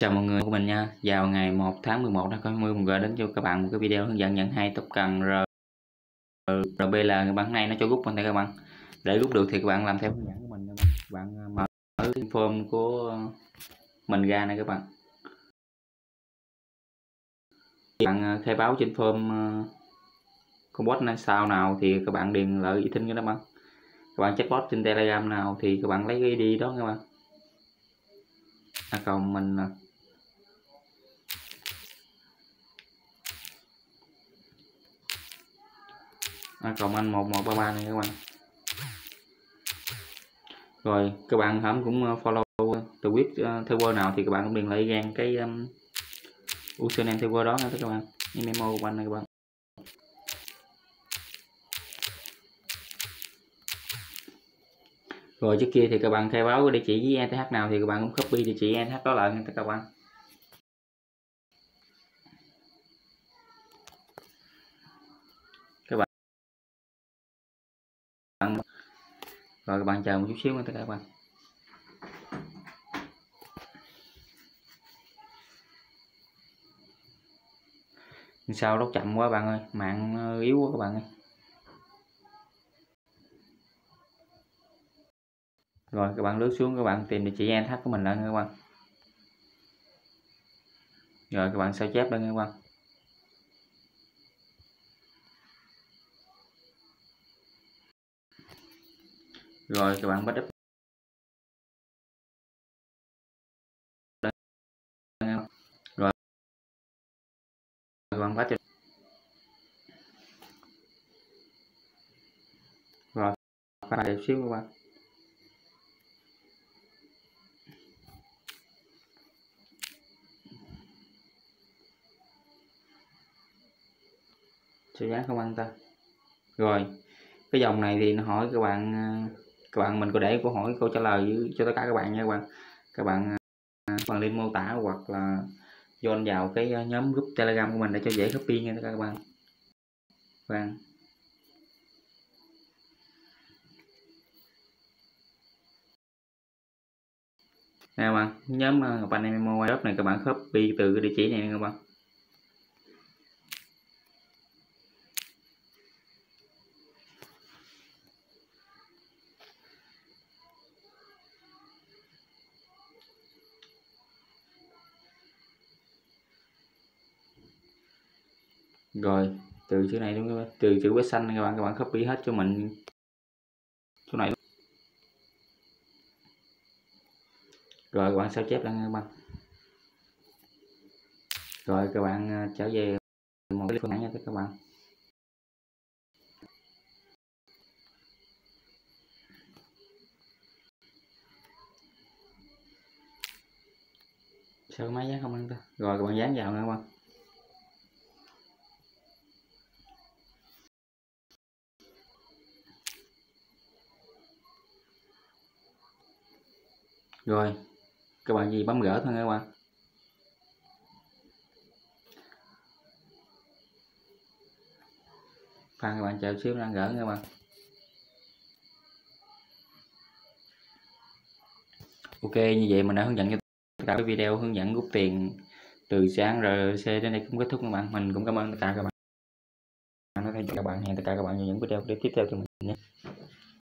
Chào mọi người của mình nha. Vào ngày 1 tháng 11 năm 2020 mình gửi đến cho các bạn một cái video hướng dẫn nhận hai tóc cần R RBL các bạn này nó cho rút mình đây các bạn. Để rút được thì các bạn làm theo hướng dẫn của mình à, các bạn. Các bạn mở cái form của mình ra này các bạn. Các bạn khai báo trên form ờ, con bot sao nào thì các bạn điền lại ý tin đó bạn. Các bạn check bot trên Telegram nào thì các bạn lấy cái ID đó các bạn. À, còn mình à, à, cộng anh 1133 này các bạn. Rồi các bạn hãm cũng ờ, follow ờ, từ quyết ờ, theo nào thì các bạn cũng điền lại gan cái um, username server đó nha các bạn. Memo của anh này các bạn. Rồi trước kia thì các bạn khai báo cái địa chỉ với ETH nào thì các bạn cũng copy địa chỉ ETH đó lại nha các bạn. Rồi, các bạn chờ một chút xíu nha tất cả các bạn. Sao đốt chậm quá bạn ơi? Mạng ờ, yếu quá các bạn ơi. Rồi, các bạn lướt xuống, các bạn tìm địa chỉ NH của mình lên các bạn. Rồi, các bạn sao chép lên các bạn. Rồi, các bạn bắt up rồi. Các bạn bắt rồi phải để xíu các bạn. Sao dán không ăn ta. Rồi, cái dòng này thì nó hỏi các bạn à, các bạn mình có để câu hỏi câu trả lời cho tất cả các bạn nha các bạn. Các bạn à, bằng link mô tả hoặc là join vào cái à, nhóm group telegram của mình để cho dễ copy nha tất cả các bạn. Vâng nè các bạn nhóm à, Ngọc Anh MMO này các bạn copy từ cái địa chỉ này nha các bạn. Rồi, từ chữ này đúng không? từ chữ quét xanh các bạn các bạn copy hết cho mình. Chỗ này rồi, các bạn sao chép lên các bạn. Rồi, các bạn ờ, trở về một cái phương án nha các bạn. Sao máy dán không ăn ta? Rồi, các bạn dán vào nha các bạn. Rồi các bạn gì bấm gỡ thôi các bạn khoan các bạn chờ xíu đang gỡ các bạn ok như vậy mình đã hướng dẫn cho tất cả cái video hướng dẫn rút tiền từ sáng RC đến đây cũng kết thúc các bạn. Mình cũng cảm ơn tất cả các bạn. Đã theo các bạn. Hẹn tất cả các bạn vào những video tiếp theo cho mình nhé